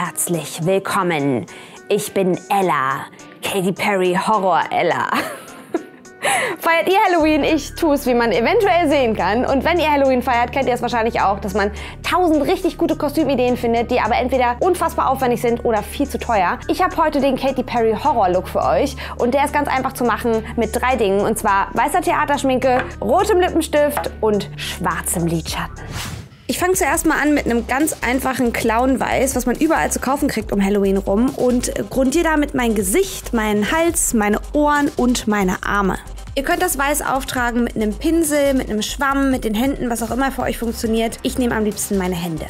herzlich willkommen. Ich bin Ella, Katy Perry Horror Ella. Feiert ihr Halloween? Ich tue es, wie man eventuell sehen kann. Und wenn ihr Halloween feiert, kennt ihr es wahrscheinlich auch, dass man tausend richtig gute Kostümideen findet, die aber entweder unfassbar aufwendig sind oder viel zu teuer. Ich habe heute den Katy Perry Horror Look für euch und der ist ganz einfach zu machen mit drei Dingen und zwar weißer Theaterschminke, rotem Lippenstift und schwarzem Lidschatten. Ich fange zuerst mal an mit einem ganz einfachen Clown-Weiß, was man überall zu kaufen kriegt um Halloween rum und grundiere damit mein Gesicht, meinen Hals, meine Ohren und meine Arme. Ihr könnt das Weiß auftragen mit einem Pinsel, mit einem Schwamm, mit den Händen, was auch immer für euch funktioniert. Ich nehme am liebsten meine Hände.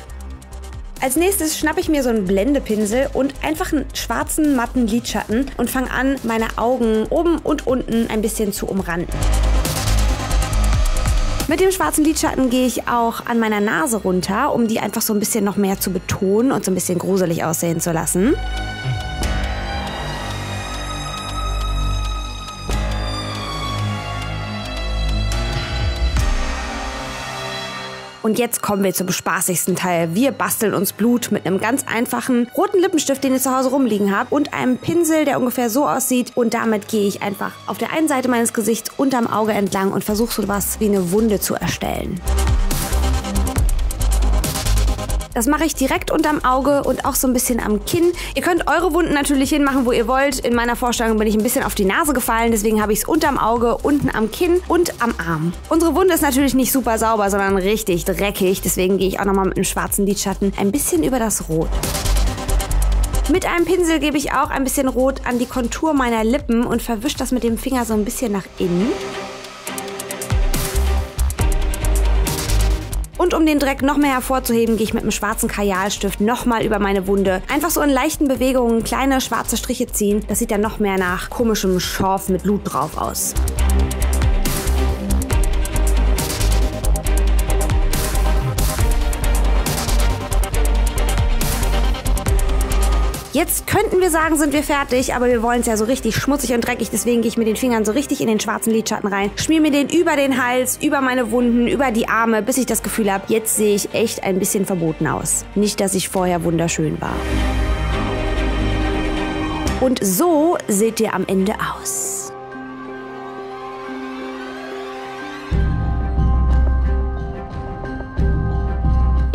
Als nächstes schnappe ich mir so einen Blendepinsel und einfach einen schwarzen, matten Lidschatten und fange an, meine Augen oben und unten ein bisschen zu umranden. Mit dem schwarzen Lidschatten gehe ich auch an meiner Nase runter, um die einfach so ein bisschen noch mehr zu betonen und so ein bisschen gruselig aussehen zu lassen. Und jetzt kommen wir zum spaßigsten Teil. Wir basteln uns Blut mit einem ganz einfachen roten Lippenstift, den ihr zu Hause rumliegen habt, und einem Pinsel, der ungefähr so aussieht. Und damit gehe ich einfach auf der einen Seite meines Gesichts unterm Auge entlang und versuche so was wie eine Wunde zu erstellen. Das mache ich direkt unterm Auge und auch so ein bisschen am Kinn. Ihr könnt eure Wunden natürlich hinmachen, wo ihr wollt. In meiner Vorstellung bin ich ein bisschen auf die Nase gefallen, deswegen habe ich es unterm Auge, unten am Kinn und am Arm. Unsere Wunde ist natürlich nicht super sauber, sondern richtig dreckig. Deswegen gehe ich auch nochmal mit einem schwarzen Lidschatten ein bisschen über das Rot. Mit einem Pinsel gebe ich auch ein bisschen Rot an die Kontur meiner Lippen und verwische das mit dem Finger so ein bisschen nach innen. Und um den Dreck noch mehr hervorzuheben, gehe ich mit einem schwarzen Kajalstift nochmal über meine Wunde. Einfach so in leichten Bewegungen kleine schwarze Striche ziehen. Das sieht dann noch mehr nach komischem Schorf mit Blut drauf aus. Jetzt könnten wir sagen, sind wir fertig, aber wir wollen es ja so richtig schmutzig und dreckig, deswegen gehe ich mit den Fingern so richtig in den schwarzen Lidschatten rein, schmier mir den über den Hals, über meine Wunden, über die Arme, bis ich das Gefühl habe, jetzt sehe ich echt ein bisschen verboten aus. Nicht, dass ich vorher wunderschön war. Und so seht ihr am Ende aus.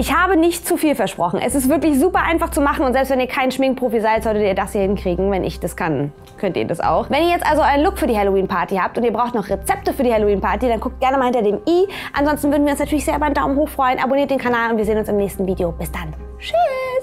Ich habe nicht zu viel versprochen. Es ist wirklich super einfach zu machen und selbst wenn ihr kein Schminkprofi seid, solltet ihr das hier hinkriegen. Wenn ich das kann, könnt ihr das auch. Wenn ihr jetzt also einen Look für die Halloween-Party habt und ihr braucht noch Rezepte für die Halloween-Party, dann guckt gerne mal hinter dem i. Ansonsten würden wir uns natürlich sehr über einen Daumen hoch freuen. Abonniert den Kanal und wir sehen uns im nächsten Video. Bis dann. Tschüss.